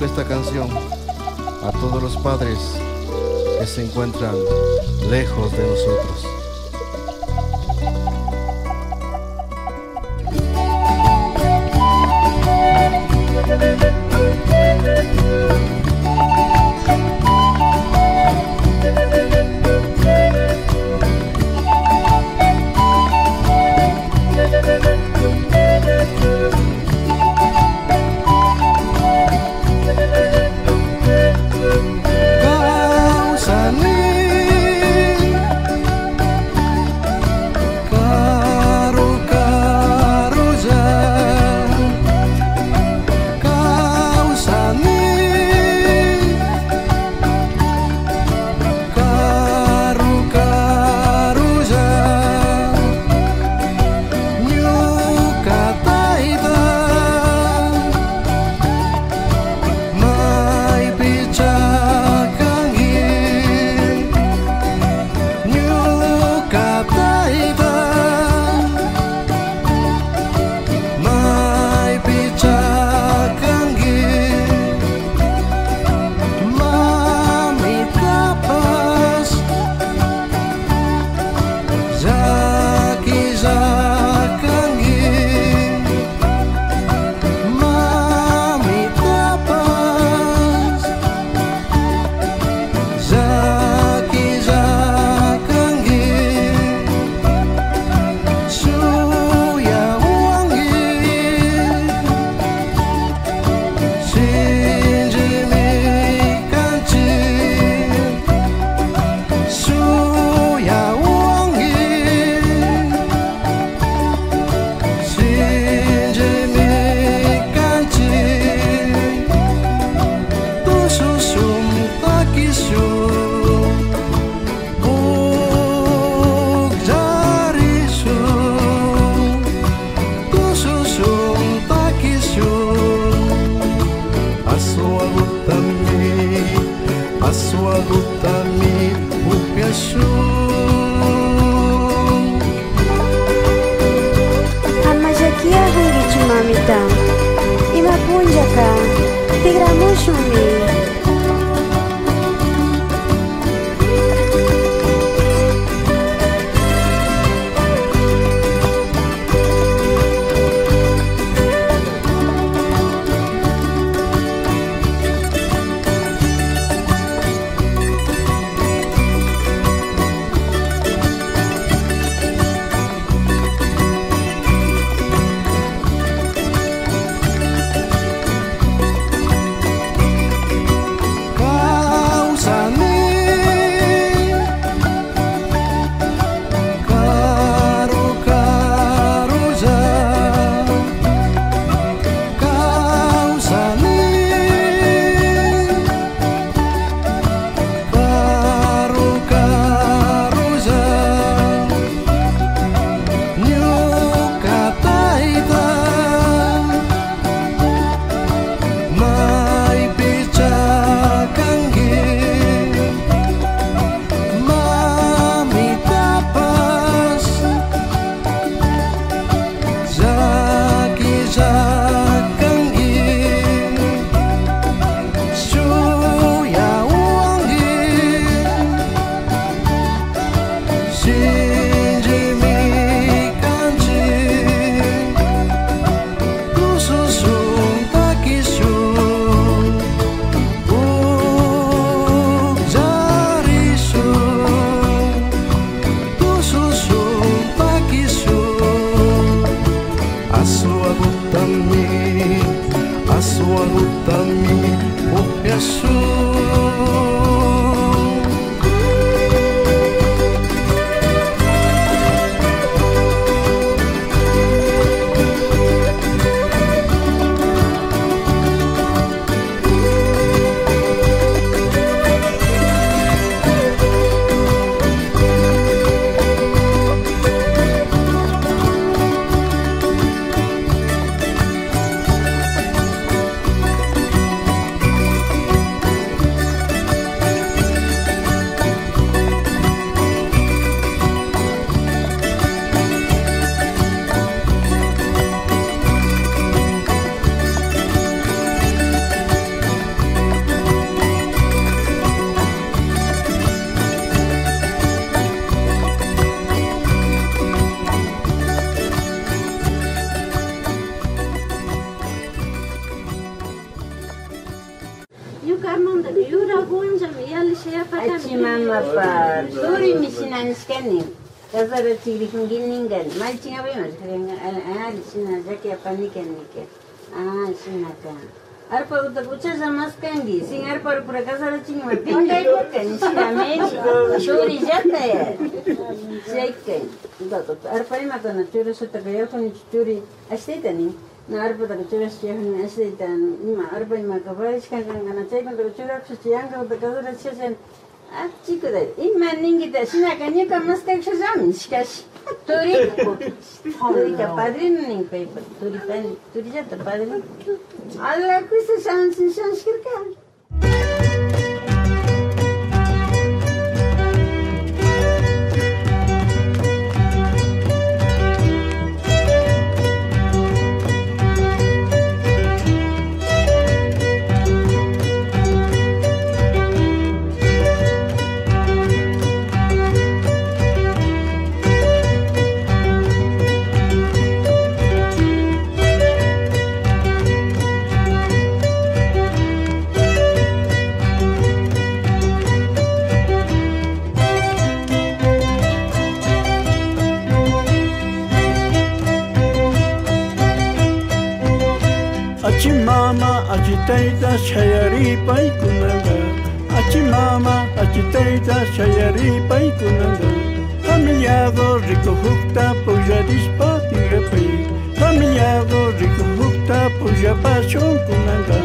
esta canción a todos los padres que se encuentran lejos de nosotros. 찌리χν기는건 말칭아 보면 그냥 아리 신나 자기 아빠니까니까 아 신나다 अर्पवत कुछ समझतेंगी सिंह अर्पर प्रकाशन चिंग में पिंड है को कंसी रमेश शोरी जाता है चेक के तो अर्पर में तो न चोरे सो तक यो कोनी चोरी अस्ते तनी न अर्पर तक चोरे से हम अस्ते तन मा अर्पर में का वर्ष का गंगा न चेक में तो चोरे से चियांग का तो कसर अच्छे से ゃんしかし鳥鳥かパディンにペーパー鳥パン achitayta shayaripay kunanda achi mama achitayta shayaripay kunanda familiado rico jukta puyarishpa tigapay familiado rico jukta puyapashon kunanda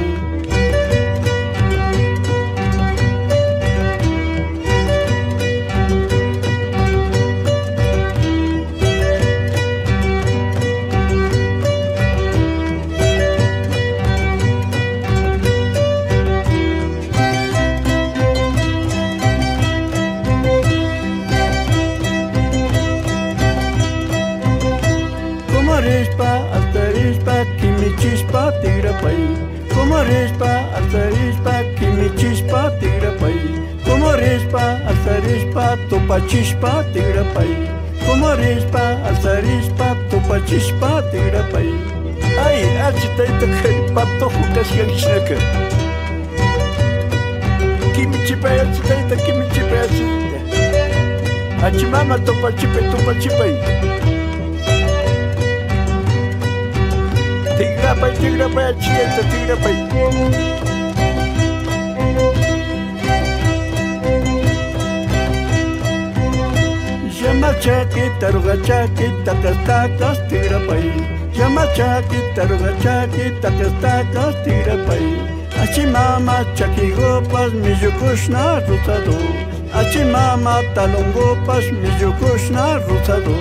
Kumurishpa, alzarishpa, kimichishpa, tigrapay. Kumurishpa, alzarishpa, tupachishpa, tigrapay. Kumurishpa, alzarishpa, tupachishpa, tigrapay. Ay, achitaytakay, patojo kashkanishnaka. Kimichipay, achitayta, kimichipay, achitayta. Achimama, tupachipay, tupachipay. तिघडापाई तिघडापाई चिडत तिघडापाई यमाच्याकी तरुगाच्याकी तकस्ताकस तिरपई यमाच्याकी तरुगाच्याकी तकस्ताकस तिरपई अची मामा चकी गोपस मिजु कृष्ण रुचदो अची मामा तलुंगोपस मिजु कृष्ण रुचदो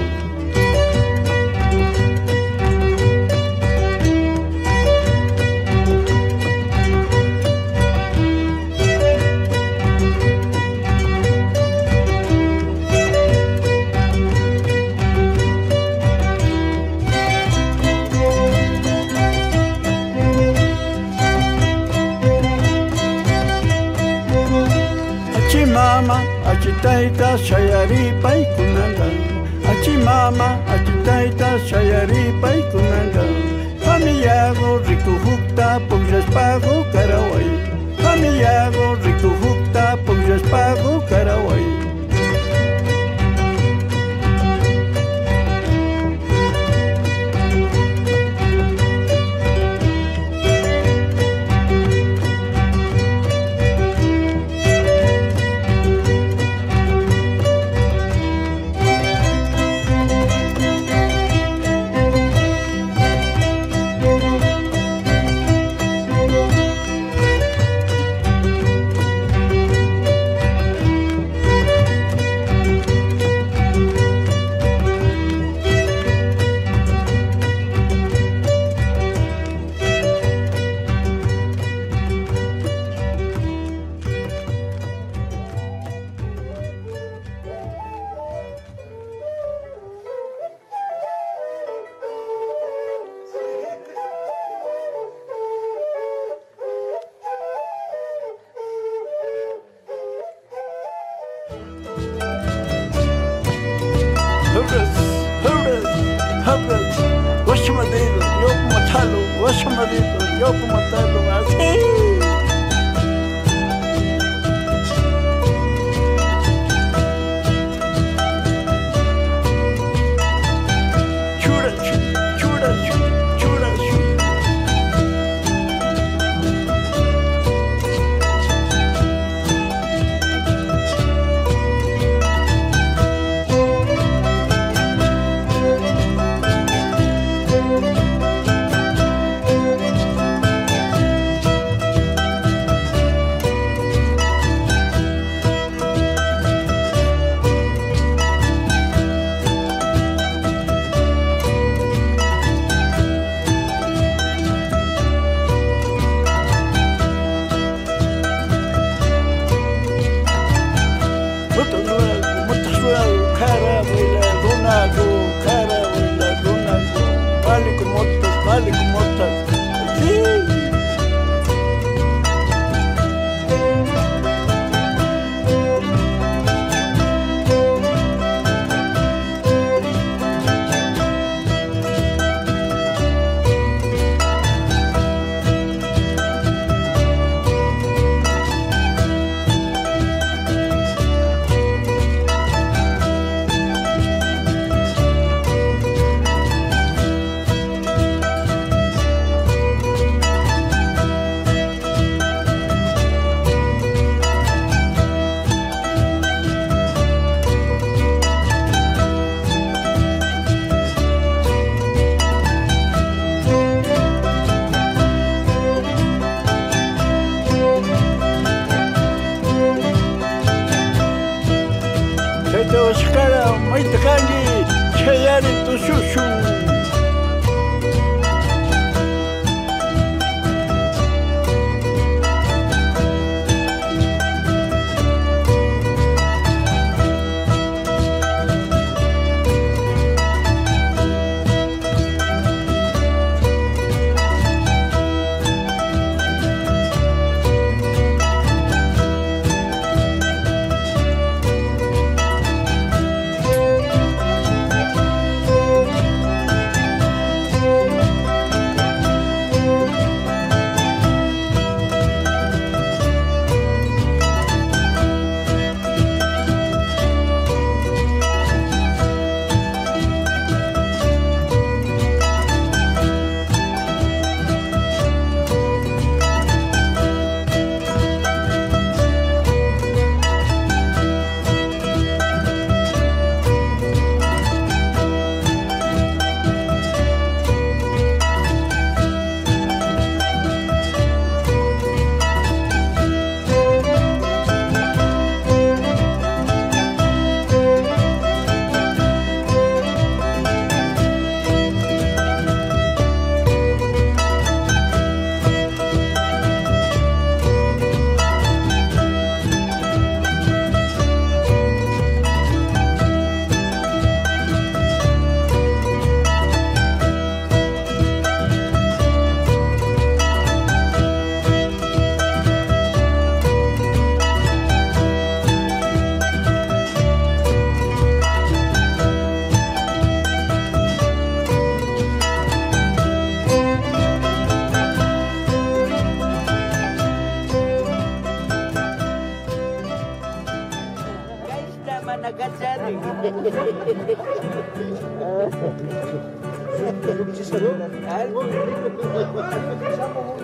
Diciamo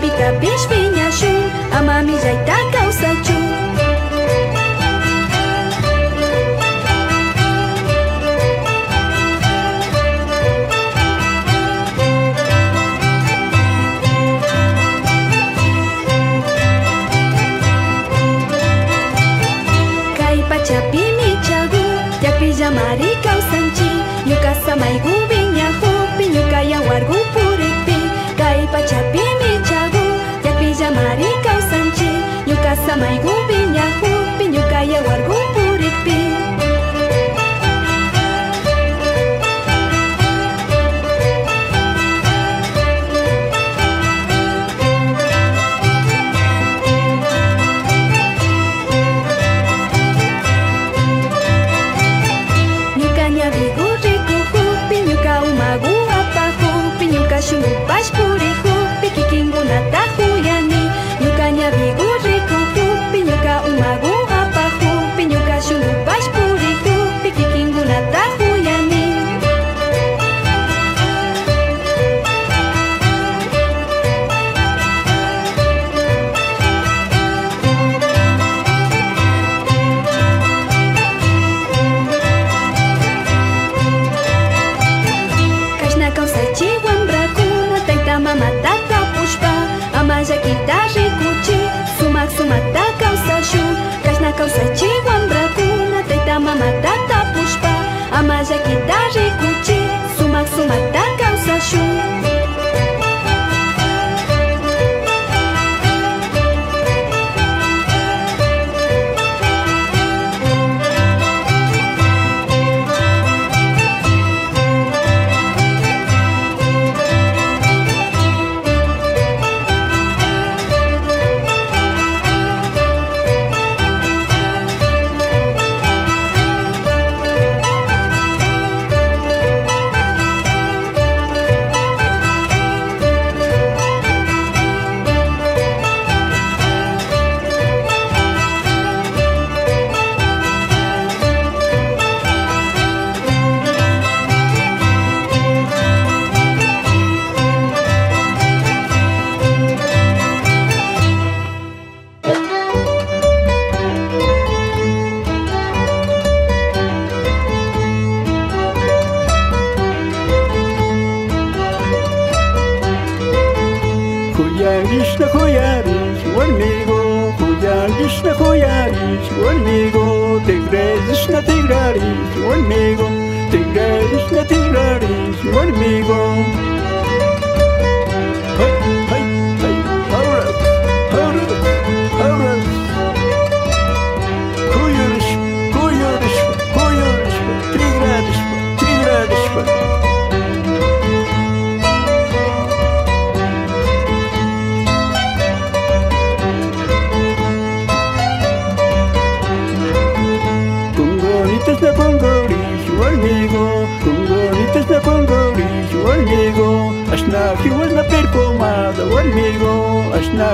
пика-пика, пишь меня шум, а маме зайта chupa escurejo, pequiquingo natal. Tigrarish warmigo Tigredishna tigrarish warmigo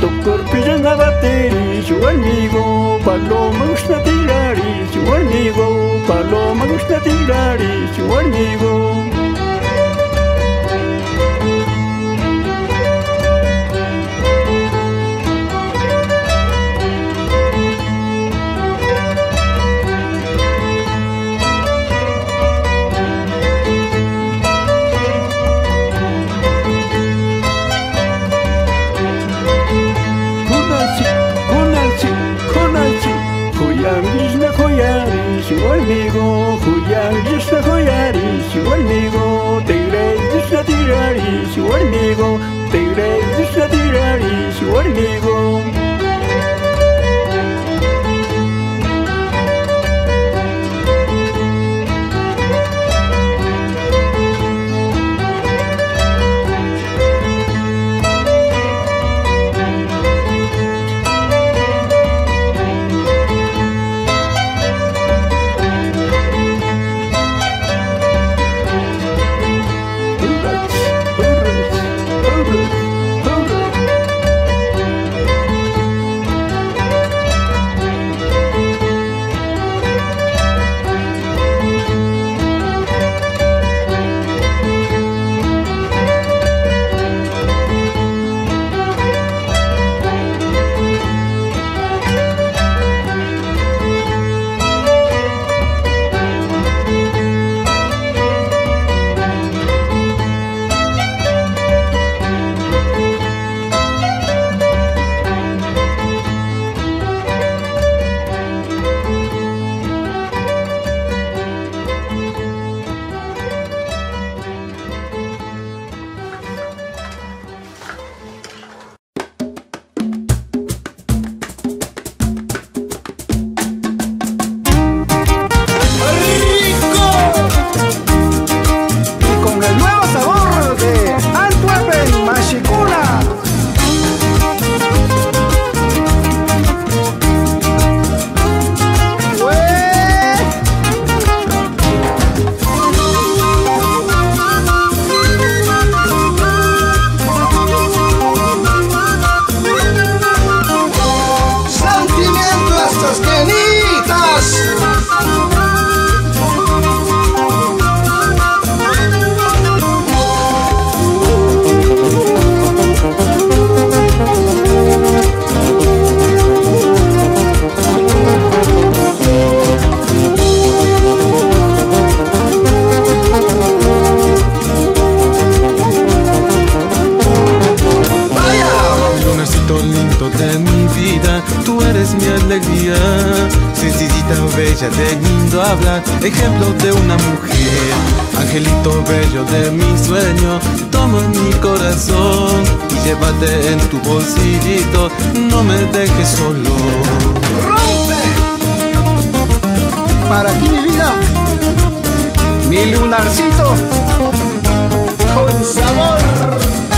Tu corpillo na bateria, o amigo Paloma gusta tirar o amigo kuyarish, o amigo Kuyangis na kuyarish, o amigo Tigres na tiraris, o amigo Tigres na tiraris, o amigo en tu bolsillito, no me dejes solo. ¡Rompe! Para ti, mi vida. Mi lunarcito. Con sabor.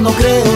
Não creio.